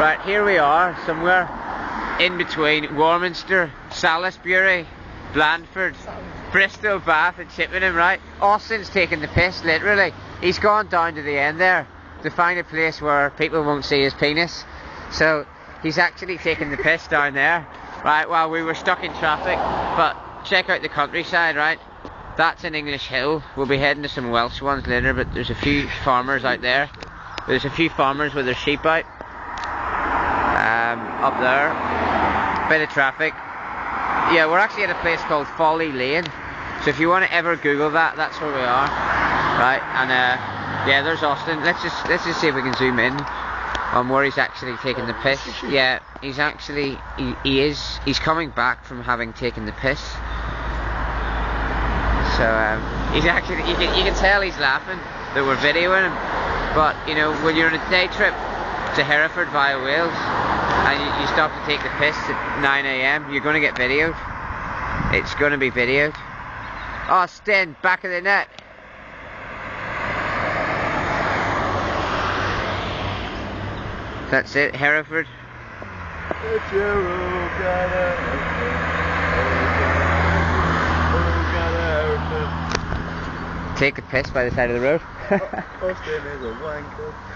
Right, here we are, somewhere in between Warminster, Salisbury, Blandford, Bristol, Bath and Chippenham, right? Austin's taking the piss, literally. He's gone down to the end there to find a place where people won't see his penis. So he's actually taking the piss down there, right? While we were stuck in traffic. But check out the countryside, right? That's an English hill. We'll be heading to some Welsh ones later, but there's a few farmers out there. There's a few farmers with their sheep out. Up there. Bit of traffic. Yeah, we're actually at a place called Folly Lane. So if you want to ever Google that, that's where we are. Right, and uh, yeah, there's Austin. Let's just let's just see if we can zoom in on where he's actually taking the piss. Yeah, he's actually he, he is he's coming back from having taken the piss. So um, he's actually you can you can tell he's laughing that we're videoing him. But you know when you're on a day trip to Hereford via Wales and you, you stop to take the piss at 9 a.m. you're going to get videoed. It's going to be videoed. Oh, Austin, back of the net. That's it, Hereford. Take a piss by the side of the road. Austin is a wanker.